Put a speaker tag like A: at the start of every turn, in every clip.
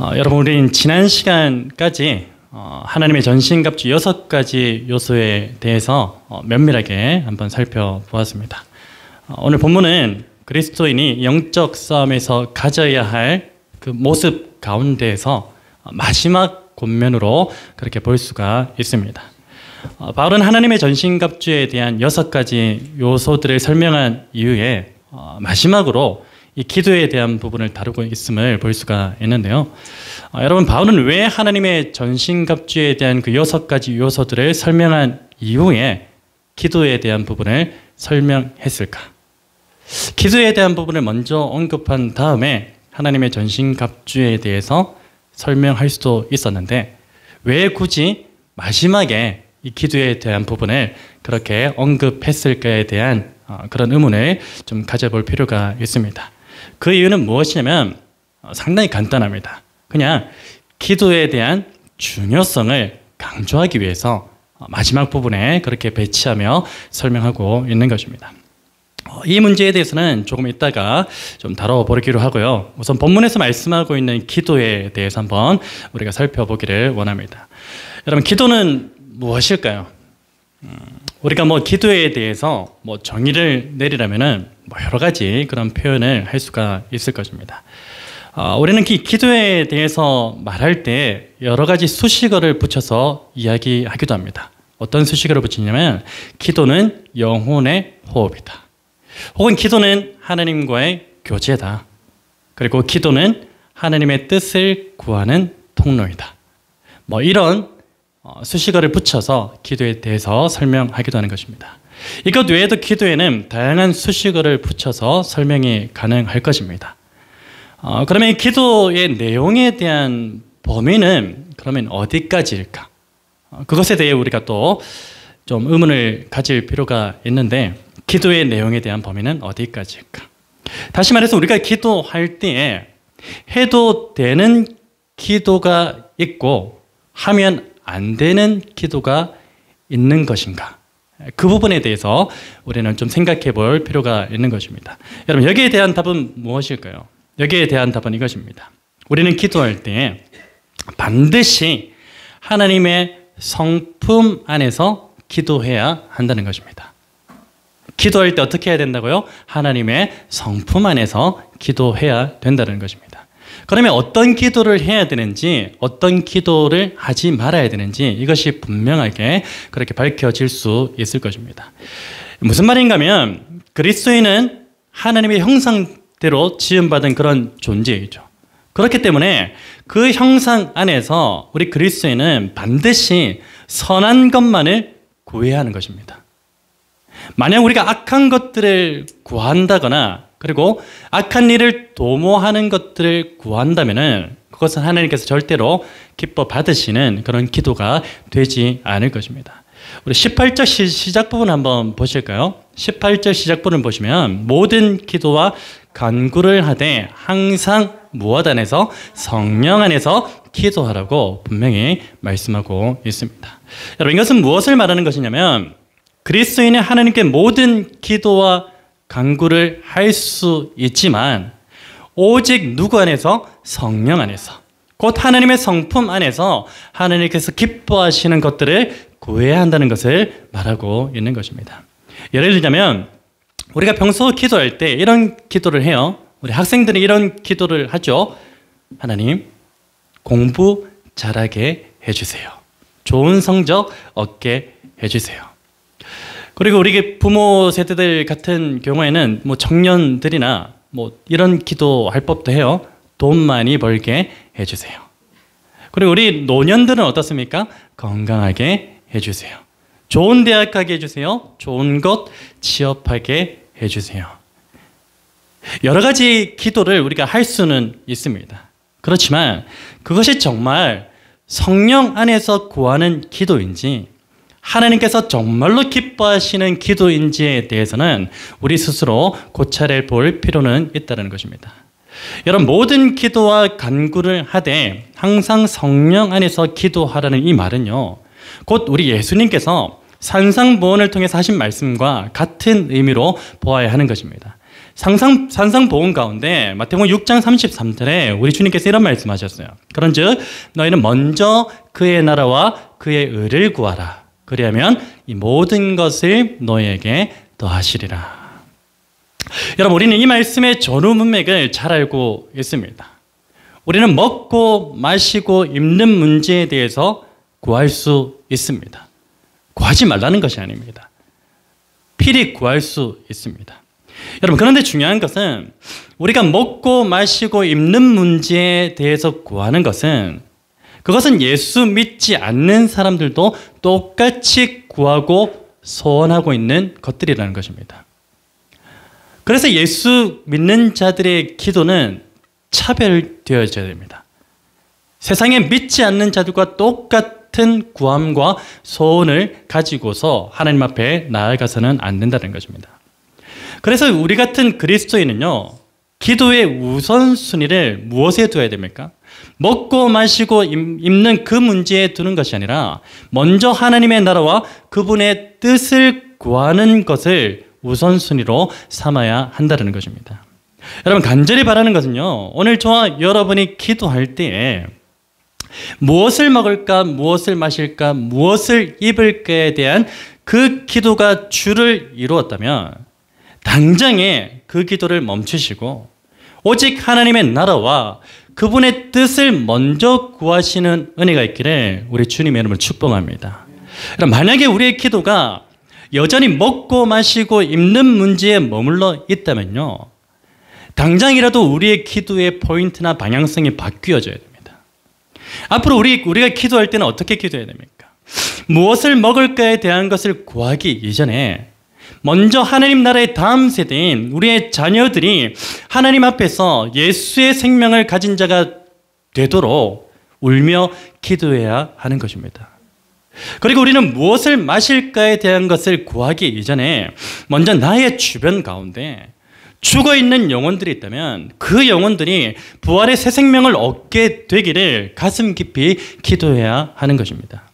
A: 어, 여러분 우리는 지난 시간까지 어, 하나님의 전신갑주 여섯 가지 요소에 대해서 어, 면밀하게 한번 살펴보았습니다. 어, 오늘 본문은 그리스도인이 영적 싸움에서 가져야 할 그 모습 가운데에서 마지막 권면으로 그렇게 볼 수가 있습니다. 어, 바울은 하나님의 전신갑주에 대한 여섯 가지 요소들을 설명한 이후에 어, 마지막으로 이 기도에 대한 부분을 다루고 있음을 볼 수가 있는데요. 어, 여러분 바울은 왜 하나님의 전신갑주에 대한 그 여섯 가지 요소들을 설명한 이후에 기도에 대한 부분을 설명했을까? 기도에 대한 부분을 먼저 언급한 다음에 하나님의 전신갑주에 대해서 설명할 수도 있었는데 왜 굳이 마지막에 이 기도에 대한 부분을 그렇게 언급했을까에 대한 어, 그런 의문을 좀 가져볼 필요가 있습니다. 그 이유는 무엇이냐면 어, 상당히 간단합니다. 그냥 기도에 대한 중요성을 강조하기 위해서 어, 마지막 부분에 그렇게 배치하며 설명하고 있는 것입니다. 어, 이 문제에 대해서는 조금 이따가 좀 다뤄보기로 하고요. 우선 본문에서 말씀하고 있는 기도에 대해서 한번 우리가 살펴보기를 원합니다. 여러분, 기도는 무엇일까요? 음, 우리가 뭐 기도에 대해서 뭐 정의를 내리려면은 뭐 여러 가지 그런 표현을 할 수가 있을 것입니다. 어, 우리는 기, 기도에 대해서 말할 때 여러 가지 수식어를 붙여서 이야기하기도 합니다. 어떤 수식어를 붙이냐면 기도는 영혼의 호흡이다. 혹은 기도는 하나님과의 교제다. 그리고 기도는 하나님의 뜻을 구하는 통로이다. 뭐 이런 어, 수식어를 붙여서 기도에 대해서 설명하기도 하는 것입니다. 이것 외에도 기도에는 다양한 수식어를 붙여서 설명이 가능할 것입니다. 어, 그러면 기도의 내용에 대한 범위는 그러면 어디까지일까? 어, 그것에 대해 우리가 또 좀 의문을 가질 필요가 있는데 기도의 내용에 대한 범위는 어디까지일까? 다시 말해서 우리가 기도할 때에 해도 되는 기도가 있고 하면 안 되는 기도가 있는 것인가? 그 부분에 대해서 우리는 좀 생각해 볼 필요가 있는 것입니다. 여러분, 여기에 대한 답은 무엇일까요? 여기에 대한 답은 이것입니다. 우리는 기도할 때 반드시 하나님의 성품 안에서 기도해야 한다는 것입니다. 기도할 때 어떻게 해야 된다고요? 하나님의 성품 안에서 기도해야 된다는 것입니다. 그러면 어떤 기도를 해야 되는지, 어떤 기도를 하지 말아야 되는지 이것이 분명하게 그렇게 밝혀질 수 있을 것입니다. 무슨 말인가 하면 그리스도인은 하나님의 형상대로 지음받은 그런 존재이죠. 그렇기 때문에 그 형상 안에서 우리 그리스도인은 반드시 선한 것만을 구해야 하는 것입니다. 만약 우리가 악한 것들을 구한다거나 그리고 악한 일을 도모하는 것들을 구한다면은 그것은 하나님께서 절대로 기뻐 받으시는 그런 기도가 되지 않을 것입니다. 우리 18절 시 작 부분 한번 보실까요? 18절 시작 부분 보시면 모든 기도와 간구를 하되 항상 무엇 안에서 성령 안에서 기도하라고 분명히 말씀하고 있습니다. 여러분 이것은 무엇을 말하는 것이냐면 그리스도인의 하나님께 모든 기도와 강구를 할 수 있지만 오직 누구 안에서 성령 안에서 곧 하나님의 성품 안에서 하나님께서 기뻐하시는 것들을 구해야 한다는 것을 말하고 있는 것입니다. 예를 들자면 우리가 평소 기도할 때 이런 기도를 해요. 우리 학생들이 이런 기도를 하죠. 하나님 공부 잘하게 해주세요. 좋은 성적 얻게 해주세요. 그리고 우리 부모 세대들 같은 경우에는 뭐 청년들이나 뭐 이런 기도할 법도 해요. 돈 많이 벌게 해주세요. 그리고 우리 노년들은 어떻습니까? 건강하게 해주세요. 좋은 대학 가게 해주세요. 좋은 것 취업하게 해주세요. 여러 가지 기도를 우리가 할 수는 있습니다. 그렇지만 그것이 정말 성령 안에서 구하는 기도인지 하나님께서 정말로 기뻐하시는 기도인지에 대해서는 우리 스스로 고찰해 볼 필요는 있다는 것입니다. 여러분 모든 기도와 간구를 하되 항상 성령 안에서 기도하라는 이 말은요. 곧 우리 예수님께서 산상보원을 통해서 하신 말씀과 같은 의미로 보아야 하는 것입니다. 상상, 산상보험 가운데 마태복음 6장 33절에 우리 주님께서 이런 말씀하셨어요. 그런즉 너희는 먼저 그의 나라와 그의 의를 구하라. 그리하면 이 모든 것을 너희에게 더하시리라. 여러분 우리는 이 말씀의 전후 문맥을 잘 알고 있습니다. 우리는 먹고 마시고 입는 문제에 대해서 구할 수 있습니다. 구하지 말라는 것이 아닙니다. 필히 구할 수 있습니다. 여러분 그런데 중요한 것은 우리가 먹고 마시고 입는 문제에 대해서 구하는 것은 그것은 예수 믿지 않는 사람들도 똑같이 구하고 소원하고 있는 것들이라는 것입니다. 그래서 예수 믿는 자들의 기도는 차별되어져야 됩니다. 세상에 믿지 않는 자들과 똑같은 구함과 소원을 가지고서 하나님 앞에 나아가서는 안 된다는 것입니다. 그래서 우리 같은 그리스도인은요, 기도의 우선순위를 무엇에 두어야 됩니까? 먹고 마시고 입는 그 문제에 두는 것이 아니라 먼저 하나님의 나라와 그분의 뜻을 구하는 것을 우선순위로 삼아야 한다는 것입니다. 여러분 간절히 바라는 것은요. 오늘 저와 여러분이 기도할 때에 무엇을 먹을까, 무엇을 마실까, 무엇을 입을까에 대한 그 기도가 주를 이루었다면 당장에 그 기도를 멈추시고 오직 하나님의 나라와 그분의 뜻을 먼저 구하시는 은혜가 있기를 우리 주님 여러분 축복합니다. 만약에 우리의 기도가 여전히 먹고 마시고 입는 문제에 머물러 있다면요. 당장이라도 우리의 기도의 포인트나 방향성이 바뀌어져야 됩니다. 앞으로 우리, 우리가 기도할 때는 어떻게 기도해야 됩니까? 무엇을 먹을까에 대한 것을 구하기 이전에 먼저 하나님 나라의 다음 세대인 우리의 자녀들이 하나님 앞에서 예수의 생명을 가진 자가 되도록 울며 기도해야 하는 것입니다. 그리고 우리는 무엇을 마실까에 대한 것을 구하기 이전에 먼저 나의 주변 가운데 죽어 있는 영혼들이 있다면 그 영혼들이 부활의 새 생명을 얻게 되기를 가슴 깊이 기도해야 하는 것입니다.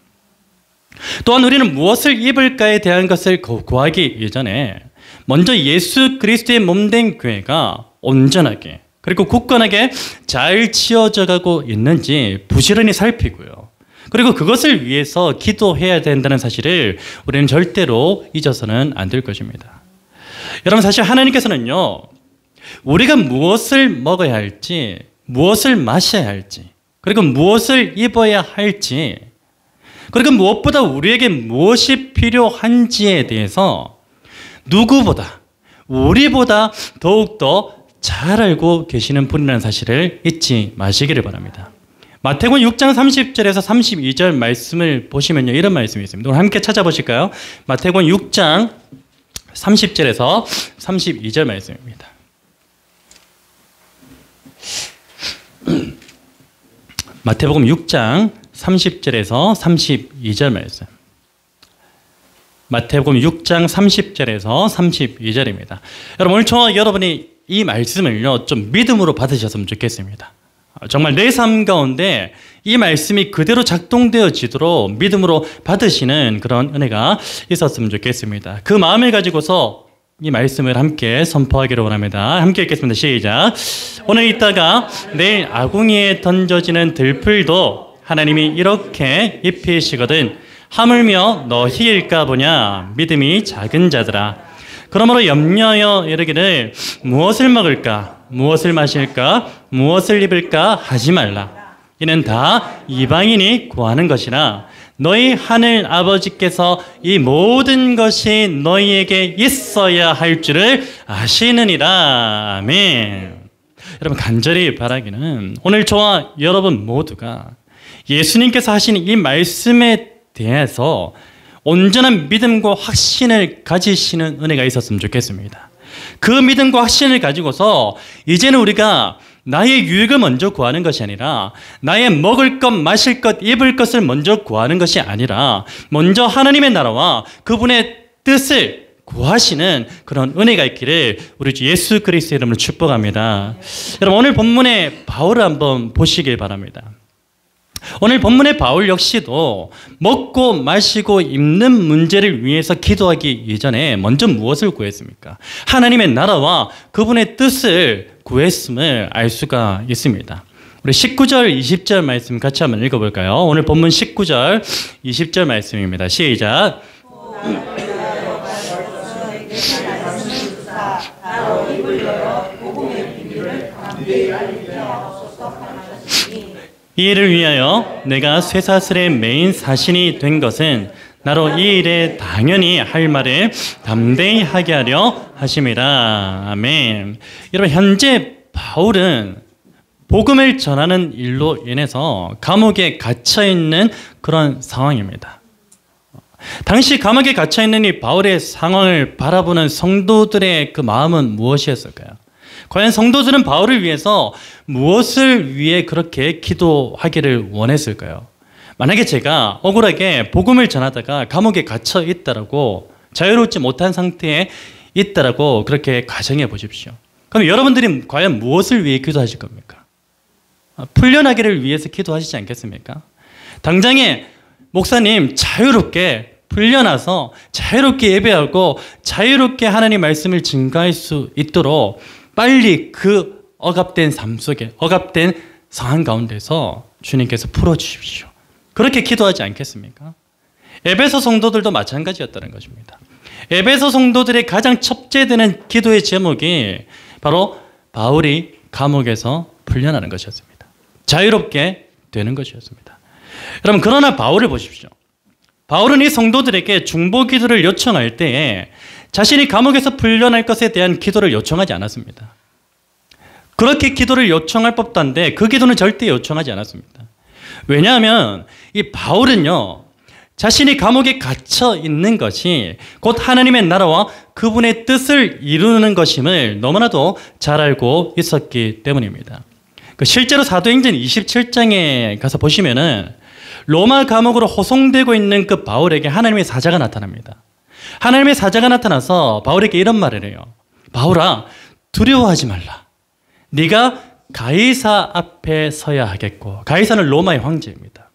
A: 또한 우리는 무엇을 입을까에 대한 것을 구하기 이전에 먼저 예수 그리스도의 몸된 교회가 온전하게 그리고 굳건하게 잘 지어져 가고 있는지 부지런히 살피고요. 그리고 그것을 위해서 기도해야 된다는 사실을 우리는 절대로 잊어서는 안 될 것입니다. 여러분 사실 하나님께서는요. 우리가 무엇을 먹어야 할지, 무엇을 마셔야 할지, 그리고 무엇을 입어야 할지, 그리고 무엇보다 우리에게 무엇이 필요한지에 대해서 누구보다, 우리보다 더욱더 잘 알고 계시는 분이라는 사실을 잊지 마시기를 바랍니다. 마태복음 6장 30절에서 32절 말씀을 보시면요. 이런 말씀이 있습니다. 오늘 함께 찾아보실까요? 마태복음 6장 30절에서 32절 말씀입니다. 마태복음 6장 30절에서 32절 말씀. 마태복음 6장 30절에서 32절입니다. 여러분 오늘 저 여러분이 이 말씀을요 좀 믿음으로 받으셨으면 좋겠습니다. 정말 내 삶 가운데 이 말씀이 그대로 작동되어지도록 믿음으로 받으시는 그런 은혜가 있었으면 좋겠습니다. 그 마음을 가지고서 이 말씀을 함께 선포하기를 원합니다. 함께 읽겠습니다. 시작. 오늘 있다가 내일 아궁이에 던져지는 들풀도 하나님이 이렇게 입히시거든. 하물며 너희일까 보냐? 믿음이 작은 자들아. 그러므로 염려하여 이르기를 무엇을 먹을까? 무엇을 마실까? 무엇을 입을까? 하지 말라. 이는 다 이방인이 구하는 것이라. 너희 하늘 아버지께서 이 모든 것이 너희에게 있어야 할 줄을 아시느니라. 아멘. 여러분 간절히 바라기는 오늘 저와 여러분 모두가 예수님께서 하신 이 말씀에 대해서 온전한 믿음과 확신을 가지시는 은혜가 있었으면 좋겠습니다. 그 믿음과 확신을 가지고서 이제는 우리가 나의 유익을 먼저 구하는 것이 아니라 나의 먹을 것, 마실 것, 입을 것을 먼저 구하는 것이 아니라 먼저 하나님의 나라와 그분의 뜻을 구하시는 그런 은혜가 있기를 우리 주 예수 그리스도의 이름으로 축복합니다. 여러분 오늘 본문의 바울을 한번 보시길 바랍니다. 오늘 본문의 바울 역시도 먹고 마시고 입는 문제를 위해서 기도하기 이전에 먼저 무엇을 구했습니까? 하나님의 나라와 그분의 뜻을 구했음을 알 수가 있습니다. 우리 19절, 20절 말씀 같이 한번 읽어볼까요? 오늘 본문 19절, 20절 말씀입니다. 시작. 이 일을 위하여 내가 쇠사슬의 메인 사신이 된 것은 나로 이 일에 당연히 할 말을 담대히 하게 하려 하심이라. 아멘. 여러분, 현재 바울은 복음을 전하는 일로 인해서 감옥에 갇혀 있는 그런 상황입니다. 당시 감옥에 갇혀 있는 이 바울의 상황을 바라보는 성도들의 그 마음은 무엇이었을까요? 과연 성도들은 바울을 위해서 무엇을 위해 그렇게 기도하기를 원했을까요? 만약에 제가 억울하게 복음을 전하다가 감옥에 갇혀 있다라고 자유롭지 못한 상태에 있다라고 그렇게 가정해 보십시오. 그럼 여러분들이 과연 무엇을 위해 기도하실 겁니까? 풀려나기를 위해서 기도하시지 않겠습니까? 당장에 목사님 자유롭게 풀려나서 자유롭게 예배하고 자유롭게 하나님 말씀을 증가할 수 있도록 빨리 그 억압된 삶 속에 억압된 상황 가운데서 주님께서 풀어 주십시오. 그렇게 기도하지 않겠습니까? 에베소 성도들도 마찬가지였다는 것입니다. 에베소 성도들의 가장 첩제되는 기도의 제목이 바로 바울이 감옥에서 풀려나는 것이었습니다. 자유롭게 되는 것이었습니다. 여러분 그러나 바울을 보십시오. 바울은 이 성도들에게 중보 기도를 요청할 때에 자신이 감옥에서 풀려날 것에 대한 기도를 요청하지 않았습니다. 그렇게 기도를 요청할 법도 한데 그 기도는 절대 요청하지 않았습니다. 왜냐하면 이 바울은요, 자신이 감옥에 갇혀 있는 것이 곧 하나님의 나라와 그분의 뜻을 이루는 것임을 너무나도 잘 알고 있었기 때문입니다. 그 실제로 사도행전 27장에 가서 보시면은 로마 감옥으로 호송되고 있는 그 바울에게 하나님의 사자가 나타납니다. 하나님의 사자가 나타나서 바울에게 이런 말을 해요. 바울아, 두려워하지 말라. 네가 가이사 앞에 서야 하겠고, 가이사는 로마의 황제입니다.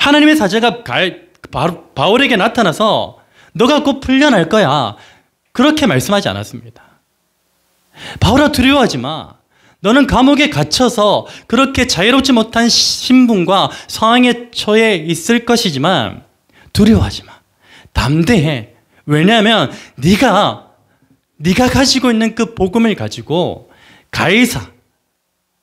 A: 하나님의 사자가 바울에게 나타나서 너가 곧 풀려날 거야. 그렇게 말씀하지 않았습니다. 바울아 두려워하지 마. 너는 감옥에 갇혀서 그렇게 자유롭지 못한 신분과 상황에 처해 있을 것이지만 두려워하지 마. 담대해. 왜냐하면 네가 네가 가지고 있는 그 복음을 가지고 가이사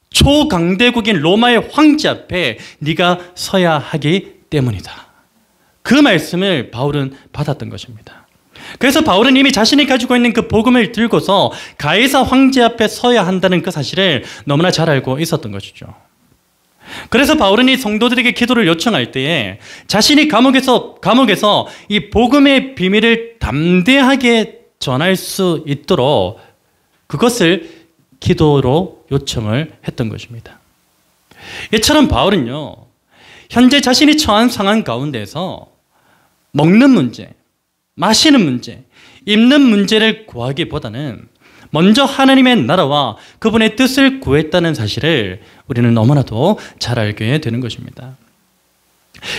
A: 초강대국인 로마의 황제 앞에 네가 서야 하기 때문이다. 그 말씀을 바울은 받았던 것입니다. 그래서 바울은 이미 자신이 가지고 있는 그 복음을 들고서 가이사 황제 앞에 서야 한다는 그 사실을 너무나 잘 알고 있었던 것이죠. 그래서 바울은 이 성도들에게 기도를 요청할 때에 자신이 감옥에서 감옥에서 이 복음의 비밀을 담대하게 전할 수 있도록 그것을 기도로 요청을 했던 것입니다. 이처럼 바울은요, 현재 자신이 처한 상황 가운데서 먹는 문제, 마시는 문제, 입는 문제를 구하기보다는 먼저 하나님의 나라와 그분의 뜻을 구했다는 사실을 우리는 너무나도 잘 알게 되는 것입니다.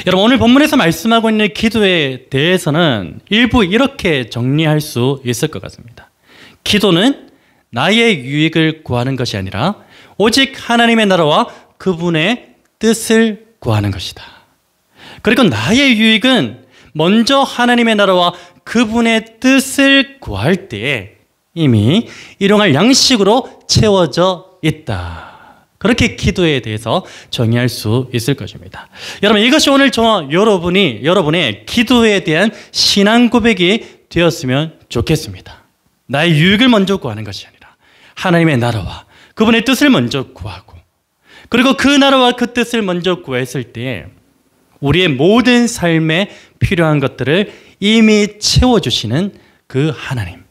A: 여러분 오늘 본문에서 말씀하고 있는 기도에 대해서는 일부 이렇게 정리할 수 있을 것 같습니다. 기도는 나의 유익을 구하는 것이 아니라 오직 하나님의 나라와 그분의 뜻을 구하는 것이다. 그리고 나의 유익은 먼저 하나님의 나라와 그분의 뜻을 구할 때에 이미 일용할 양식으로 채워져 있다. 그렇게 기도에 대해서 정의할 수 있을 것입니다. 여러분 이것이 오늘 저 여러분이 여러분의 기도에 대한 신앙 고백이 되었으면 좋겠습니다. 나의 유익을 먼저 구하는 것이 아니라 하나님의 나라와 그분의 뜻을 먼저 구하고 그리고 그 나라와 그 뜻을 먼저 구했을 때 우리의 모든 삶에 필요한 것들을 이미 채워주시는 그 하나님.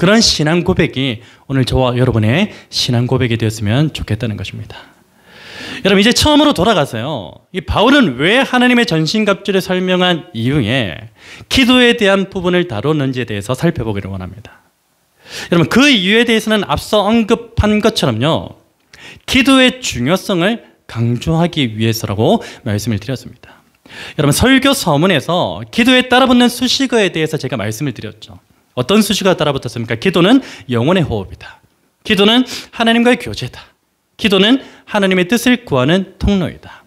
A: 그런 신앙 고백이 오늘 저와 여러분의 신앙 고백이 되었으면 좋겠다는 것입니다. 여러분 이제 처음으로 돌아가서요. 이 바울은 왜 하나님의 전신갑주를 설명한 이후에 기도에 대한 부분을 다뤘는지에 대해서 살펴보기를 원합니다. 여러분 그 이유에 대해서는 앞서 언급한 것처럼요. 기도의 중요성을 강조하기 위해서라고 말씀을 드렸습니다. 여러분 설교 서문에서 기도에 따라붙는 수식어에 대해서 제가 말씀을 드렸죠. 어떤 수식어가 따라붙었습니까? 기도는 영혼의 호흡이다. 기도는 하나님과의 교제다. 기도는 하나님의 뜻을 구하는 통로이다.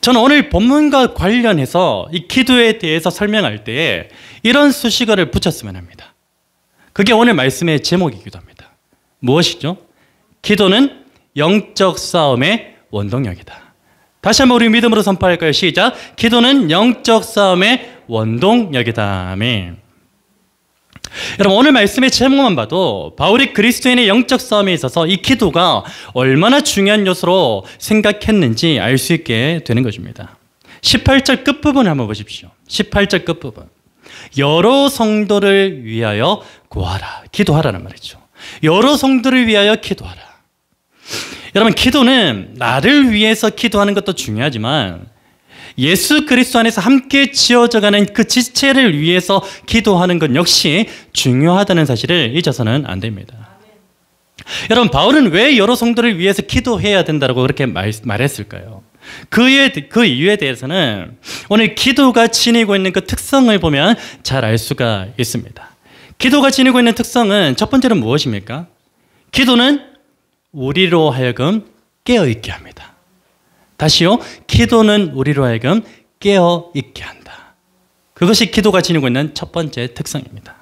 A: 저는 오늘 본문과 관련해서 이 기도에 대해서 설명할 때 이런 수식어를 붙였으면 합니다. 그게 오늘 말씀의 제목이기도 합니다. 무엇이죠? 기도는 영적 싸움의 원동력이다. 다시 한번 우리 믿음으로 선포할까요? 시작. 기도는 영적 싸움의 원동력이다. 아멘. 여러분 오늘 말씀의 제목만 봐도 바울이 그리스도인의 영적 싸움에 있어서 이 기도가 얼마나 중요한 요소로 생각했는지 알 수 있게 되는 것입니다. 18절 끝부분을 한번 보십시오. 18절 끝부분. 여러 성도를 위하여 구하라. 기도하라는 말이죠. 여러 성도를 위하여 기도하라. 여러분 기도는 나를 위해서 기도하는 것도 중요하지만 예수 그리스도 안에서 함께 지어져가는 그 지체를 위해서 기도하는 것 역시 중요하다는 사실을 잊어서는 안 됩니다. 여러분 바울은 왜 여러 성도를 위해서 기도해야 된다고 그렇게 말, 말했을까요? 그의 그 이유에 대해서는 오늘 기도가 지니고 있는 그 특성을 보면 잘 알 수가 있습니다. 기도가 지니고 있는 특성은 첫 번째는 무엇입니까? 기도는 우리로 하여금 깨어 있게 합니다. 다시요. 기도는 우리로 하여금 깨어 있게 한다. 그것이 기도가 지니고 있는 첫 번째 특성입니다.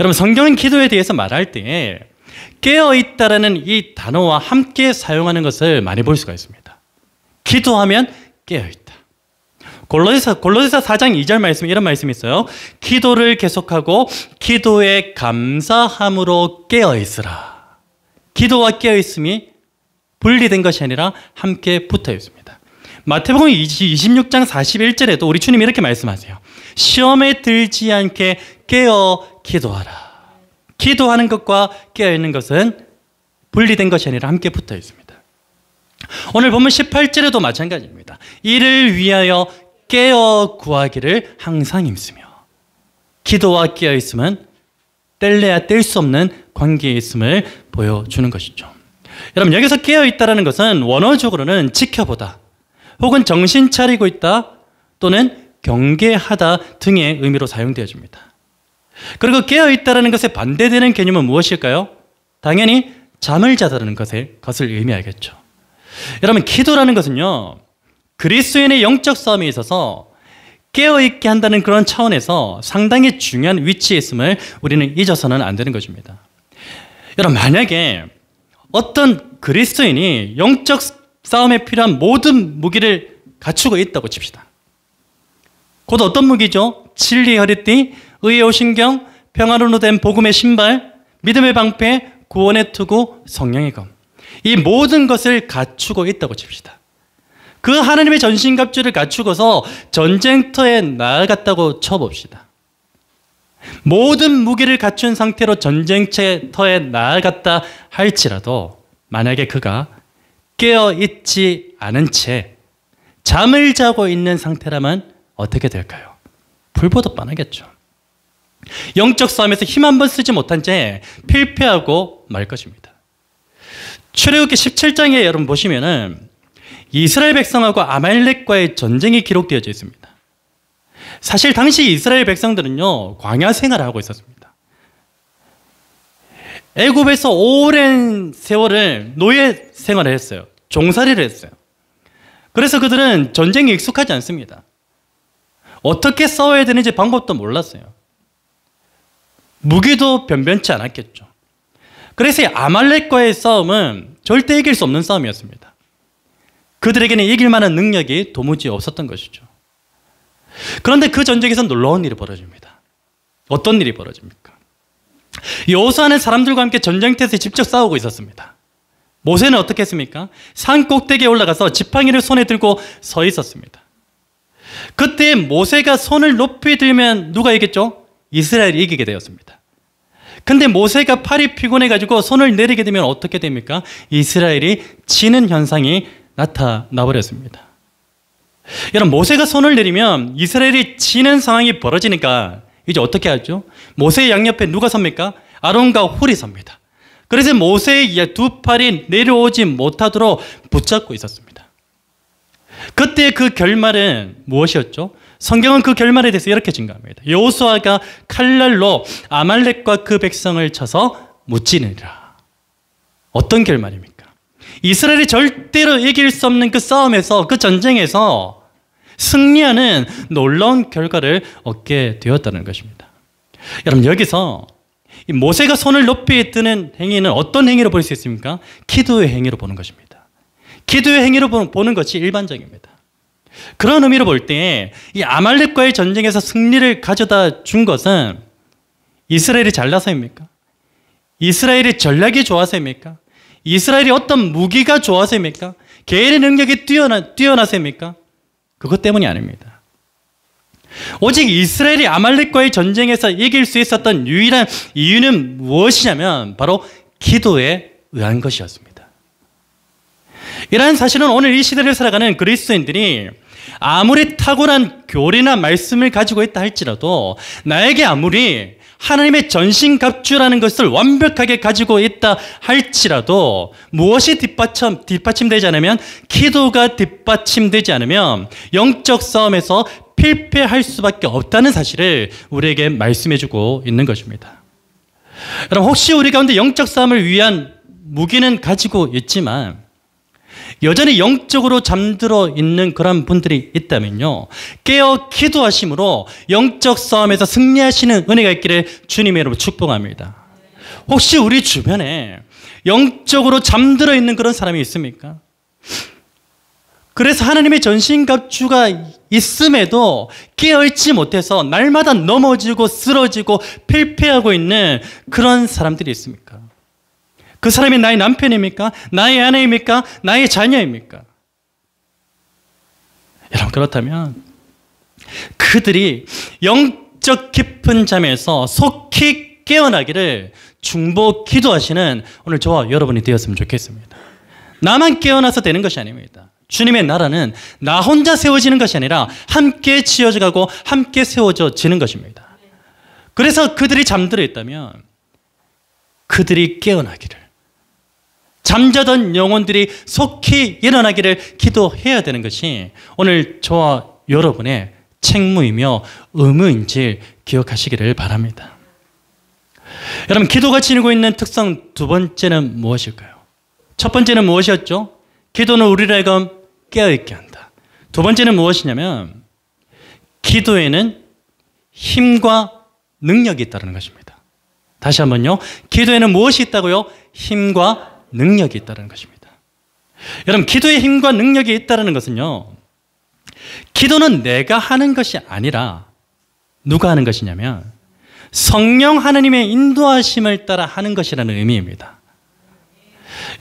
A: 여러분 성경은 기도에 대해서 말할 때 깨어 있다라는 이 단어와 함께 사용하는 것을 많이 볼 수가 있습니다. 기도하면 깨어 있다. 골로새서 골로새서 4장 2절 말씀 이런 말씀이 있어요. 기도를 계속하고 기도에 감사함으로 깨어 있으라. 기도와 깨어 있음이 분리된 것이 아니라 함께 붙어 있습니다. 마태복음 26장 41절에도 우리 주님이 이렇게 말씀하세요. 시험에 들지 않게 깨어 기도하라. 기도하는 것과 깨어 있는 것은 분리된 것이 아니라 함께 붙어 있습니다. 오늘 보면 18절에도 마찬가지입니다. 이를 위하여 깨어 구하기를 항상 힘쓰며 기도와 깨어 있음은 뗄래야 뗄 수 없는 관계에 있음을 보여주는 것이죠. 여러분 여기서 깨어 있다라는 것은 원어적으로는 지켜보다 혹은 정신 차리고 있다 또는 경계하다 등의 의미로 사용되어집니다. 그리고 깨어 있다라는 것에 반대되는 개념은 무엇일까요? 당연히 잠을 자다라는 것을, 것을 의미하겠죠. 여러분 기도라는 것은요 그리스도인의 영적 싸움에 있어서 깨어 있게 한다는 그런 차원에서 상당히 중요한 위치에 있음을 우리는 잊어서는 안 되는 것입니다. 여러분 만약에 어떤 그리스도인이 영적 싸움에 필요한 모든 무기를 갖추고 있다고 칩시다. 곧 어떤 무기죠? 진리의 허리띠, 의의 오신경, 평화로로 된 복음의 신발, 믿음의 방패, 구원의 투구, 성령의 검. 이 모든 것을 갖추고 있다고 칩시다. 그 하나님의 전신갑주를 갖추고서 전쟁터에 나아갔다고 쳐봅시다. 모든 무기를 갖춘 상태로 전쟁터에 나아갔다 할지라도 만약에 그가 깨어 있지 않은 채 잠을 자고 있는 상태라면 어떻게 될까요? 불보듯 뻔하겠죠. 영적 싸움에서 힘 한 번 쓰지 못한 채 필패하고 말 것입니다. 출애굽기 17장에 여러분 보시면은 이스라엘 백성하고 아말렉과의 전쟁이 기록되어져 있습니다. 사실 당시 이스라엘 백성들은요 광야 생활을 하고 있었습니다. 애굽에서 오랜 세월을 노예 생활을 했어요. 종살이를 했어요. 그래서 그들은 전쟁에 익숙하지 않습니다. 어떻게 싸워야 되는지 방법도 몰랐어요. 무기도 변변치 않았겠죠. 그래서 아말렉과의 싸움은 절대 이길 수 없는 싸움이었습니다. 그들에게는 이길 만한 능력이 도무지 없었던 것이죠. 그런데 그 전쟁에서 놀라운 일이 벌어집니다. 어떤 일이 벌어집니까? 여호수아는 사람들과 함께 전쟁터에서 직접 싸우고 있었습니다. 모세는 어떻게 했습니까? 산 꼭대기에 올라가서 지팡이를 손에 들고 서 있었습니다. 그때 모세가 손을 높이 들면 누가 이겼죠? 이스라엘이 이기게 되었습니다. 근데 모세가 팔이 피곤해 가지고 손을 내리게 되면 어떻게 됩니까? 이스라엘이 지는 현상이 나타나 버렸습니다. 여러분 모세가 손을 내리면 이스라엘이 지는 상황이 벌어지니까 이제 어떻게 하죠? 모세의 양옆에 누가 섭니까? 아론과 홀이 섭니다. 그래서 모세의 두 팔이 내려오지 못하도록 붙잡고 있었습니다. 그때 그 결말은 무엇이었죠? 성경은 그 결말에 대해서 이렇게 증가합니다. 여호수아가 칼날로 아말렉과 그 백성을 쳐서 무찌르리라. 어떤 결말입니까? 이스라엘이 절대로 이길 수 없는 그 싸움에서 그 전쟁에서 승리하는 놀라운 결과를 얻게 되었다는 것입니다. 여러분 여기서 모세가 손을 높이 뜨는 행위는 어떤 행위로 볼 수 있습니까? 기도의 행위로 보는 것입니다. 기도의 행위로 보는 것이 일반적입니다. 그런 의미로 볼 때 이 아말렉과의 전쟁에서 승리를 가져다 준 것은 이스라엘이 잘나서입니까? 이스라엘이 전략이 좋아서입니까? 이스라엘이 어떤 무기가 좋아서입니까? 개인의 능력이 뛰어나, 뛰어나서입니까? 그것 때문이 아닙니다. 오직 이스라엘이 아말렉과의 전쟁에서 이길 수 있었던 유일한 이유는 무엇이냐면 바로 기도에 의한 것이었습니다. 이러한 사실은 오늘 이 시대를 살아가는 그리스도인들이 아무리 탁월한 교리나 말씀을 가지고 있다 할지라도 나에게 아무리 하나님의 전신갑주라는 것을 완벽하게 가지고 있다 할지라도 무엇이 뒷받침, 뒷받침되지 않으면 기도가 뒷받침되지 않으면 영적 싸움에서 필패할 수밖에 없다는 사실을 우리에게 말씀해주고 있는 것입니다. 여러분 혹시 우리 가운데 영적 싸움을 위한 무기는 가지고 있지만 여전히 영적으로 잠들어 있는 그런 분들이 있다면요. 깨어 기도하심으로 영적 싸움에서 승리하시는 은혜가 있기를 주님의 이름으로 축복합니다. 혹시 우리 주변에 영적으로 잠들어 있는 그런 사람이 있습니까? 그래서 하나님의 전신갑주가 있음에도 깨어있지 못해서 날마다 넘어지고 쓰러지고 필패하고 있는 그런 사람들이 있습니까? 그 사람이 나의 남편입니까? 나의 아내입니까? 나의 자녀입니까? 여러분, 그렇다면 그들이 영적 깊은 잠에서 속히 깨어나기를 중보 기도하시는 오늘 저와 여러분이 되었으면 좋겠습니다. 나만 깨어나서 되는 것이 아닙니다. 주님의 나라는 나 혼자 세워지는 것이 아니라 함께 지어져 가고 함께 세워져 지는 것입니다. 그래서 그들이 잠들어 있다면 그들이 깨어나기를 잠자던 영혼들이 속히 일어나기를 기도해야 되는 것이 오늘 저와 여러분의 책무이며 의무인지 기억하시기를 바랍니다. 여러분, 기도가 지니고 있는 특성 두 번째는 무엇일까요? 첫 번째는 무엇이었죠? 기도는 우리를 하여금 깨어있게 한다. 두 번째는 무엇이냐면, 기도에는 힘과 능력이 있다는 것입니다. 다시 한번요. 기도에는 무엇이 있다고요? 힘과 능력이 있다는 것입니다. 여러분, 기도의 힘과 능력이 있다는 것은요, 기도는 내가 하는 것이 아니라 누가 하는 것이냐면 성령 하나님의 인도하심을 따라 하는 것이라는 의미입니다.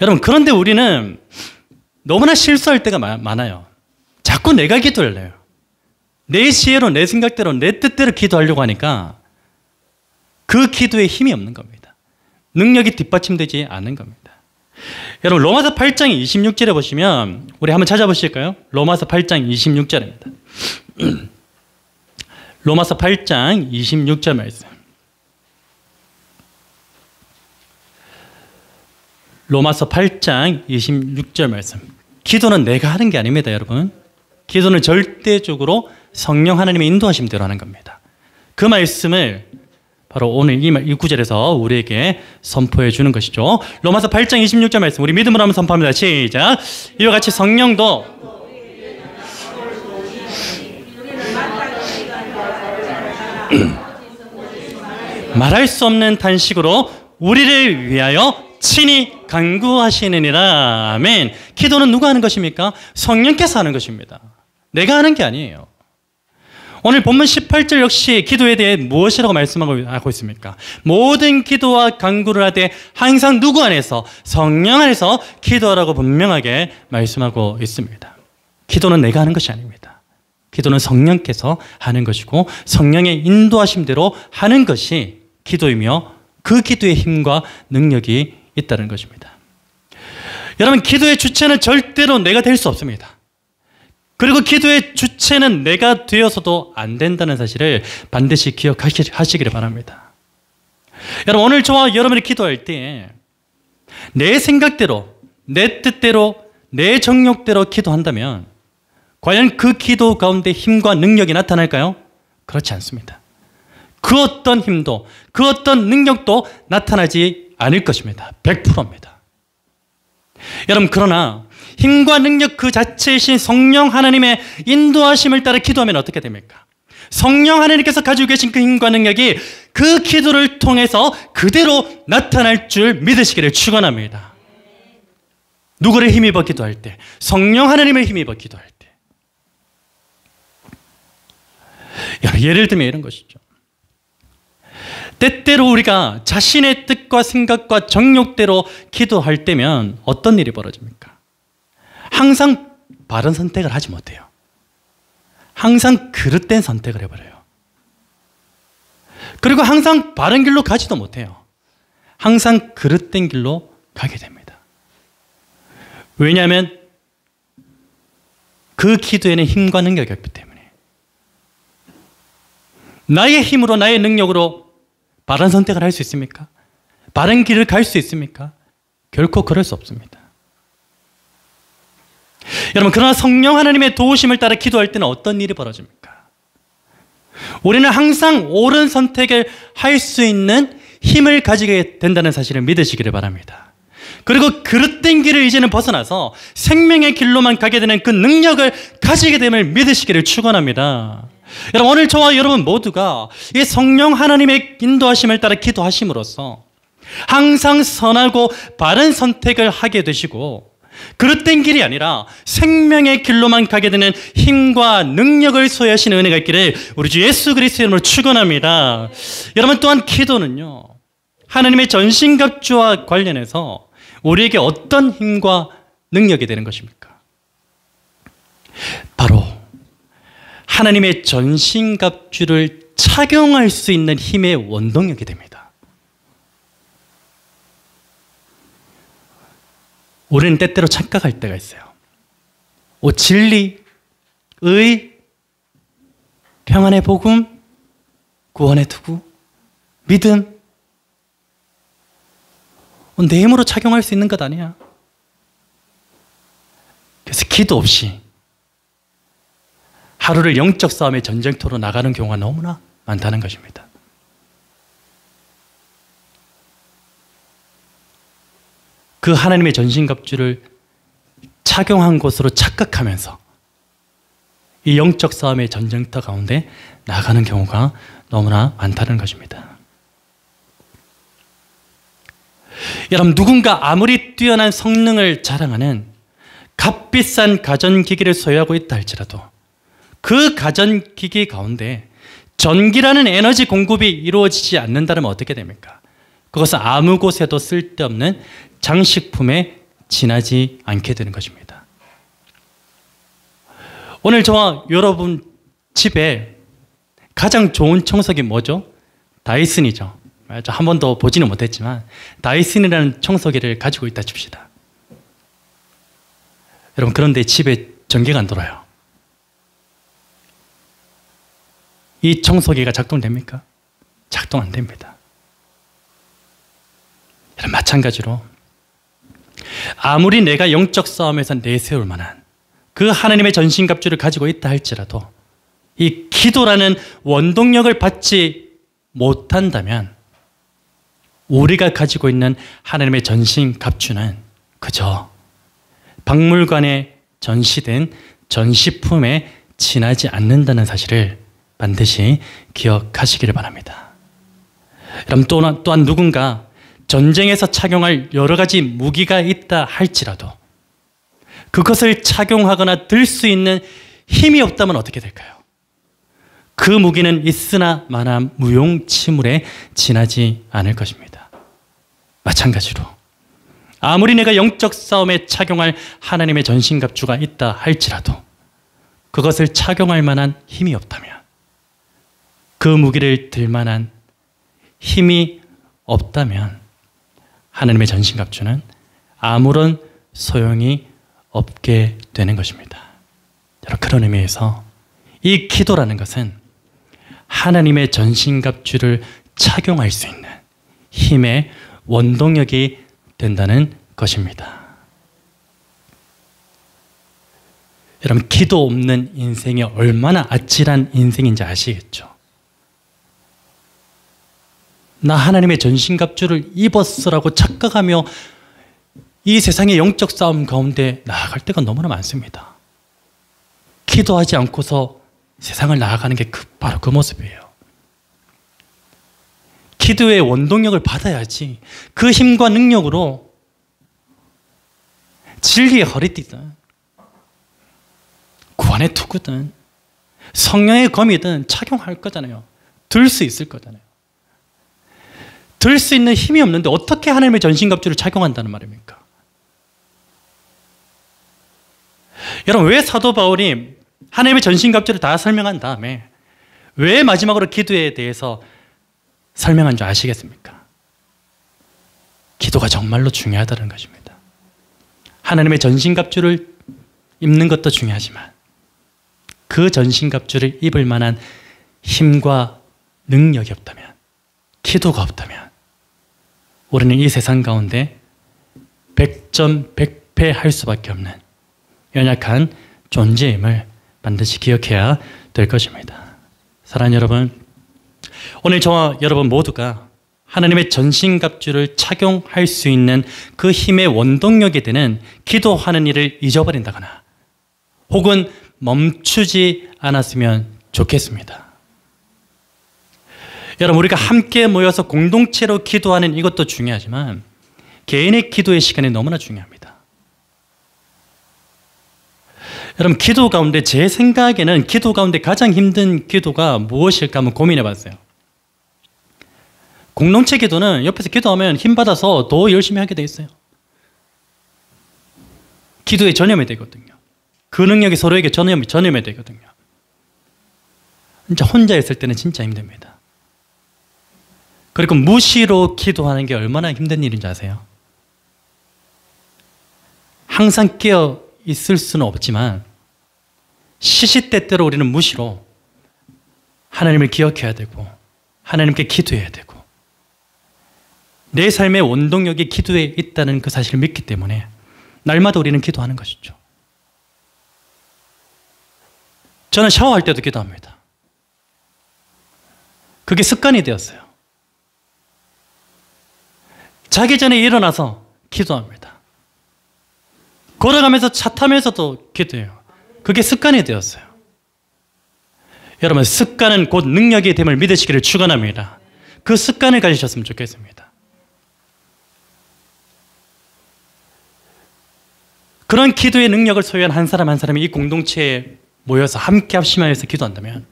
A: 여러분, 그런데 우리는 너무나 실수할 때가 많아요. 자꾸 내가 기도를 해요. 내 지혜로, 내 생각대로, 내 뜻대로 기도하려고 하니까 그 기도에 힘이 없는 겁니다. 능력이 뒷받침되지 않는 겁니다. 여러분 로마서 8장 26절에 보시면 우리 한번 찾아보실까요? 로마서 8장 26절입니다. 로마서 8장 26절 말씀. 로마서 8장 26절 말씀. 기도는 내가 하는 게 아닙니다, 여러분. 기도는 절대적으로 성령 하나님의 인도하심 대로 하는 겁니다. 그 말씀을 바로 오늘 이 구절에서 우리에게 선포해 주는 것이죠. 로마서 8장 26절 말씀 우리 믿음으로 한번 선포합니다. 시작. 이와 같이 성령도 말할 수 없는 단식으로 우리를 위하여 친히 간구하시느니라. 아멘. 기도는 누가 하는 것입니까? 성령께서 하는 것입니다. 내가 하는 게 아니에요. 오늘 본문 18절 역시 기도에 대해 무엇이라고 말씀하고 있습니까? 모든 기도와 간구를 하되 항상 누구 안에서 성령 안에서 기도하라고 분명하게 말씀하고 있습니다. 기도는 내가 하는 것이 아닙니다. 기도는 성령께서 하는 것이고 성령의 인도하심대로 하는 것이 기도이며 그 기도의 힘과 능력이 있다는 것입니다. 여러분 기도의 주체는 절대로 내가 될 수 없습니다. 그리고 기도의 주체는 내가 되어서도 안 된다는 사실을 반드시 기억하시기를 바랍니다. 여러분, 오늘 저와 여러분이 기도할 때 내 생각대로, 내 뜻대로, 내 정욕대로 기도한다면 과연 그 기도 가운데 힘과 능력이 나타날까요? 그렇지 않습니다. 그 어떤 힘도, 그 어떤 능력도 나타나지 않을 것입니다. 100%입니다. 여러분, 그러나 힘과 능력 그 자체이신 성령 하나님의 인도하심을 따라 기도하면 어떻게 됩니까? 성령 하나님께서 가지고 계신 그 힘과 능력이 그 기도를 통해서 그대로 나타날 줄 믿으시기를 축원합니다. 누구를 힘입어 기도할 때, 성령 하나님을 힘입어 기도할 때. 예를 들면 이런 것이죠. 때때로 우리가 자신의 뜻과 생각과 정욕대로 기도할 때면 어떤 일이 벌어집니까? 항상 바른 선택을 하지 못해요. 항상 그릇된 선택을 해버려요. 그리고 항상 바른 길로 가지도 못해요. 항상 그릇된 길로 가게 됩니다. 왜냐하면 그 기도에는 힘과 능력이 없기 때문에. 나의 힘으로, 나의 능력으로 바른 선택을 할 수 있습니까? 바른 길을 갈 수 있습니까? 결코 그럴 수 없습니다. 여러분, 그러나 성령 하나님의 도우심을 따라 기도할 때는 어떤 일이 벌어집니까? 우리는 항상 옳은 선택을 할 수 있는 힘을 가지게 된다는 사실을 믿으시기를 바랍니다. 그리고 그릇된 길을 이제는 벗어나서 생명의 길로만 가게 되는 그 능력을 가지게 됨을 믿으시기를 축원합니다. 여러분 오늘 저와 여러분 모두가 이 성령 하나님의 인도하심을 따라 기도하심으로써 항상 선하고 바른 선택을 하게 되시고 그릇된 길이 아니라 생명의 길로만 가게 되는 힘과 능력을 소유하시는 은혜가 있기를 우리 주 예수 그리스도의 이름으로 축원합니다. 여러분 또한 기도는요. 하나님의 전신갑주와 관련해서 우리에게 어떤 힘과 능력이 되는 것입니까? 바로 하나님의 전신갑주를 착용할 수 있는 힘의 원동력이 됩니다. 우리는 때때로 착각할 때가 있어요. 오, 진리, 의, 평안의 복음, 구원의 투구, 믿음. 내 힘으로 착용할 수 있는 것 아니야. 그래서 기도 없이 하루를 영적 싸움의 전쟁터로 나가는 경우가 너무나 많다는 것입니다. 그 하나님의 전신갑주를 착용한 것으로 착각하면서 이 영적 싸움의 전쟁터 가운데 나가는 경우가 너무나 많다는 것입니다. 여러분, 누군가 아무리 뛰어난 성능을 자랑하는 값비싼 가전기기를 소유하고 있다 할지라도 그 가전기기 가운데 전기라는 에너지 공급이 이루어지지 않는다면 어떻게 됩니까? 그것은 아무 곳에도 쓸데없는 장식품에 지나지 않게 되는 것입니다. 오늘 저와 여러분 집에 가장 좋은 청소기 뭐죠? 다이슨이죠. 한 번도 보지는 못했지만 다이슨이라는 청소기를 가지고 있다 칩시다. 여러분 그런데 집에 전기가 안 돌아요. 이 청소기가 작동됩니까? 작동 안 됩니다. 마찬가지로 아무리 내가 영적 싸움에서 내세울 만한 그 하나님의 전신갑주를 가지고 있다 할지라도 이 기도라는 원동력을 받지 못한다면 우리가 가지고 있는 하나님의 전신갑주는 그저 박물관에 전시된 전시품에 지나지 않는다는 사실을 반드시 기억하시기를 바랍니다. 여러분 또한, 또한 누군가 전쟁에서 착용할 여러 가지 무기가 있다 할지라도 그것을 착용하거나 들 수 있는 힘이 없다면 어떻게 될까요? 그 무기는 있으나 마나 무용치물에 지나지 않을 것입니다. 마찬가지로 아무리 내가 영적 싸움에 착용할 하나님의 전신갑주가 있다 할지라도 그것을 착용할 만한 힘이 없다면 그 무기를 들 만한 힘이 없다면 하나님의 전신갑주는 아무런 소용이 없게 되는 것입니다. 그런 의미에서 이 기도라는 것은 하나님의 전신갑주를 착용할 수 있는 힘의 원동력이 된다는 것입니다. 여러분, 기도 없는 인생이 얼마나 아찔한 인생인지 아시겠죠? 나 하나님의 전신갑주를 입었으라고 착각하며 이 세상의 영적 싸움 가운데 나아갈 때가 너무나 많습니다. 기도하지 않고서 세상을 나아가는 게 그, 바로 그 모습이에요. 기도의 원동력을 받아야지 그 힘과 능력으로 진리의 허리띠든 구원의 투구든 성령의 검이든 착용할 거잖아요. 들 수 있을 거잖아요. 들 수 있는 힘이 없는데 어떻게 하나님의 전신갑주를 착용한다는 말입니까? 여러분 왜 사도 바울이 하나님의 전신갑주를 다 설명한 다음에 왜 마지막으로 기도에 대해서 설명한 줄 아시겠습니까? 기도가 정말로 중요하다는 것입니다. 하나님의 전신갑주를 입는 것도 중요하지만 그 전신갑주를 입을 만한 힘과 능력이 없다면 기도가 없다면 우리는 이 세상 가운데 백전백패할 수밖에 없는 연약한 존재임을 반드시 기억해야 될 것입니다. 사랑하는 여러분, 오늘 저와 여러분 모두가 하나님의 전신갑주를 착용할 수 있는 그 힘의 원동력이 되는 기도하는 일을 잊어버린다거나 혹은 멈추지 않았으면 좋겠습니다. 여러분, 우리가 함께 모여서 공동체로 기도하는 이것도 중요하지만 개인의 기도의 시간이 너무나 중요합니다. 여러분, 기도 가운데 제 생각에는 기도 가운데 가장 힘든 기도가 무엇일까 한번 고민해 봤어요. 공동체 기도는 옆에서 기도하면 힘 받아서 더 열심히 하게 돼 있어요. 기도에 전염이 되거든요. 그 능력이 서로에게 전염이, 전염이 되거든요. 진짜 혼자 있을 때는 진짜 힘듭니다. 그리고 무시로 기도하는 게 얼마나 힘든 일인지 아세요? 항상 깨어 있을 수는 없지만 시시때때로 우리는 무시로 하나님을 기억해야 되고 하나님께 기도해야 되고 내 삶의 원동력이 기도에 있다는 그 사실을 믿기 때문에 날마다 우리는 기도하는 것이죠. 저는 샤워할 때도 기도합니다. 그게 습관이 되었어요. 자기 전에 일어나서 기도합니다. 걸어가면서 차 타면서도 기도해요. 그게 습관이 되었어요. 여러분, 습관은 곧 능력이 됨을 믿으시기를 축원합니다. 그 습관을 가지셨으면 좋겠습니다. 그런 기도의 능력을 소유한 한 사람 한 사람이 이 공동체에 모여서 함께 합심하여서 기도한다면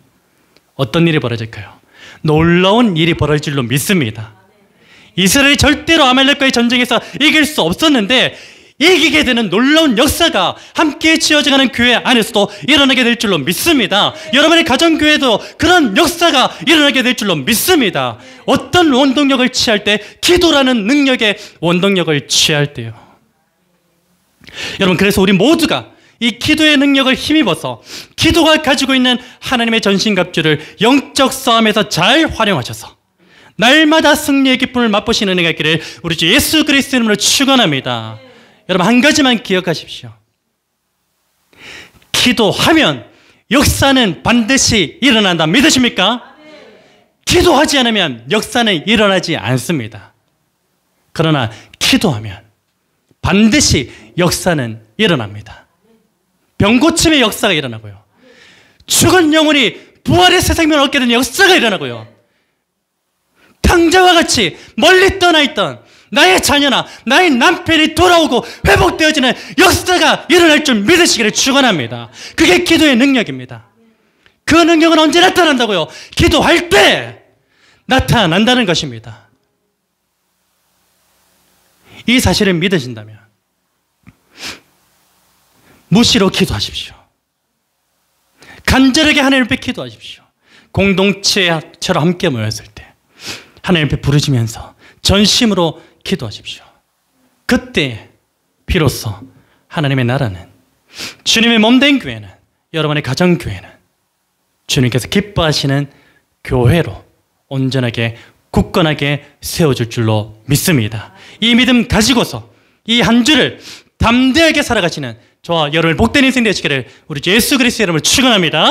A: 어떤 일이 벌어질까요? 놀라운 일이 벌어질 줄로 믿습니다. 이스라엘이 절대로 아말렉과의 전쟁에서 이길 수 없었는데 이기게 되는 놀라운 역사가 함께 지어져가는 교회 안에서도 일어나게 될 줄로 믿습니다. 여러분의 가정교회도 그런 역사가 일어나게 될 줄로 믿습니다. 어떤 원동력을 취할 때 기도라는 능력의 원동력을 취할 때요. 여러분 그래서 우리 모두가 이 기도의 능력을 힘입어서 기도가 가지고 있는 하나님의 전신갑주를 영적 싸움에서 잘 활용하셔서 날마다 승리의 기쁨을 맛보시는 은혜가 있기를 우리 주 예수 그리스도 이름으로 축원합니다. 여러분 한 가지만 기억하십시오. 기도하면 역사는 반드시 일어난다. 믿으십니까? 기도하지 않으면 역사는 일어나지 않습니다. 그러나 기도하면 반드시 역사는 일어납니다. 병고침의 역사가 일어나고요. 죽은 영혼이 부활의 새 생명을 얻게 되는 역사가 일어나고요. 탕자와 같이 멀리 떠나 있던 나의 자녀나 나의 남편이 돌아오고 회복되어지는 역사가 일어날 줄 믿으시기를 축원합니다. 그게 기도의 능력입니다. 그 능력은 언제 나타난다고요? 기도할 때 나타난다는 것입니다. 이 사실을 믿으신다면 무시로 기도하십시오. 간절하게 하나님 앞에 기도하십시오. 공동체처럼 함께 모였을 때 하나님 앞에 부르시면서 전심으로 기도하십시오. 그때 비로소 하나님의 나라는 주님의 몸된 교회는 여러분의 가정 교회는 주님께서 기뻐하시는 교회로 온전하게 굳건하게 세워줄 줄로 믿습니다. 이 믿음 가지고서 이 한 주를 담대하게 살아가시는 저와 여러분 복된 인생 되시기를 우리 예수 그리스도 이름으로 축원합니다.